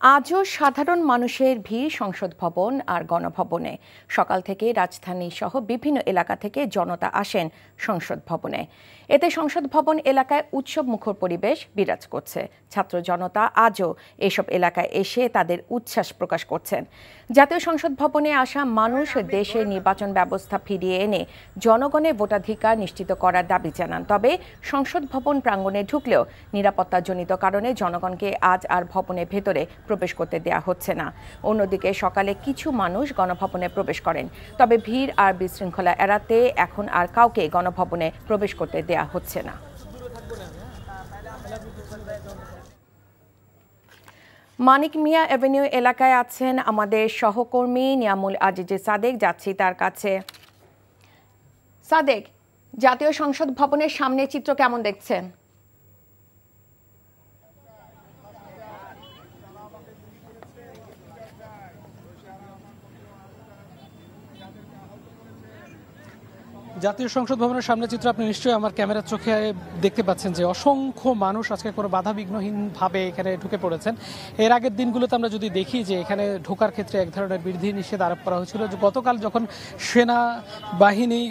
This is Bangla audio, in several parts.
আজও সাধারণ মানুষের ভিড় সংসদ ভবন আর গণভবনে। সকাল থেকে রাজধানী সহ বিভিন্ন এলাকা থেকে জনতা আসেন সংসদ ভবনে। এতে সংসদ ভবন এলাকায় উৎসব মুখর পরিবেশ বিরাজ করছে। ছাত্র জনতা আজও এসব এলাকায় এসে তাদের উচ্ছ্বাস প্রকাশ করছেন। জাতীয় সংসদ ভবনে আসা মানুষ দেশের নির্বাচন ব্যবস্থা ফিরিয়ে এনে জনগণের ভোটাধিকার নিশ্চিত করার দাবি জানান। তবে সংসদ ভবন প্রাঙ্গণে ঢুকলেও নিরাপত্তাজনিত কারণে জনগণকে আজ আর ভবনের ভেতরে প্রবেশ করতে দেয়া হচ্ছে না। অন্যদিকে সকালে কিছু মানুষ গণভবনে প্রবেশ করেন। তবে ভিড় আর বিশৃঙ্খলা এড়াতে এখন আর কাউকে গণভবনে প্রবেশ করতে দেয়া হচ্ছে না। মানিক মিয়া অ্যাভিনিউ এলাকায় আছেন আমাদের সহকর্মী নিয়ামুল আজিজে সাদেক। যাচ্ছি তার কাছে। সাদেক, জাতীয় সংসদ ভবনের সামনে চিত্র কেমন দেখছেন? জাতীয় সংসদ ভবনের সামনে চিত্র আপনি নিশ্চয়ই আমার ক্যামেরার চোখে দেখতে পাচ্ছেন যে অসংখ্য মানুষ আজকে কোনো বাধাবিঘ্নহীনভাবে এখানে ঢুকে পড়েছেন। এর আগের দিনগুলোতে আমরা যদি দেখি যে এখানে ঢোকার ক্ষেত্রে এক ধরনের বিধি নিষেধ আরোপ করা হয়েছিল যে গতকাল যখন সেনা বাহিনী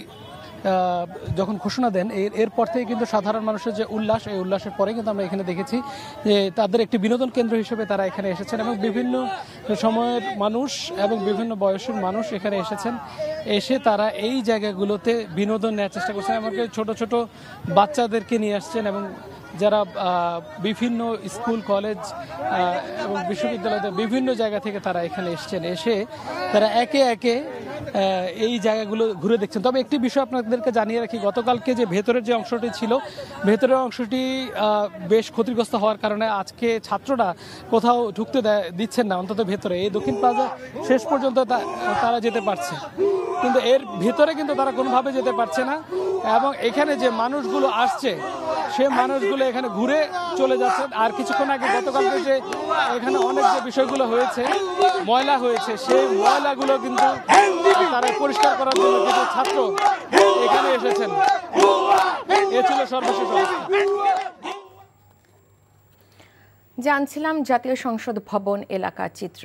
যখন ঘোষণা দেন, এর, এরপর থেকে কিন্তু সাধারণ মানুষের যে উল্লাস, এই উল্লাসের পরে কিন্তু আমরা এখানে দেখেছি যে তাদের একটি বিনোদন কেন্দ্র হিসেবে তারা এখানে এসেছেন এবং বিভিন্ন সময়ের মানুষ এবং বিভিন্ন বয়সের মানুষ এখানে এসেছেন। এসে তারা এই জায়গাগুলোতে বিনোদন নেওয়ার চেষ্টা করছেন এমনকি ছোট ছোট বাচ্চাদেরকে নিয়ে আসছেন এবং যারা বিভিন্ন স্কুল, কলেজ এবং বিশ্ববিদ্যালয়তে বিভিন্ন জায়গা থেকে তারা এখানে এসছেন। এসে তারা একে একে এই জায়গাগুলো ঘুরে দেখছেন। তবে একটি বিষয় আপনাদেরকে জানিয়ে রাখি, গতকালকে যে ভেতরের যে অংশটি ছিল, ভেতরের অংশটি বেশ ক্ষতিগ্রস্ত হওয়ার কারণে আজকে ছাত্ররা কোথাও ঢুকতে দিচ্ছেন না, অন্তত ভেতরে। এই দক্ষিণ প্লাজা শেষ পর্যন্ত তারা যেতে পারছে। কিন্তু এর ভেতরে কিন্তু তারা কোনোভাবে যেতে পারছে না। এবং এখানে যে মানুষগুলো আসছে, সে মানুষগুলো এখানে ঘুরে চলে যাচ্ছে। আর কিছুক্ষণ আগে গতকালকে যে এখানে অনেক যে বিষয়গুলো হয়েছে, ময়লা হয়েছে, সেই ময়লাগুলো কিন্তু তারা পরিষ্কার করার জন্য কিছু ছাত্র এখানে এসেছেন। এ ছিল সর্বশেষ জানছিলাম জাতীয় সংসদ ভবন এলাকার চিত্র।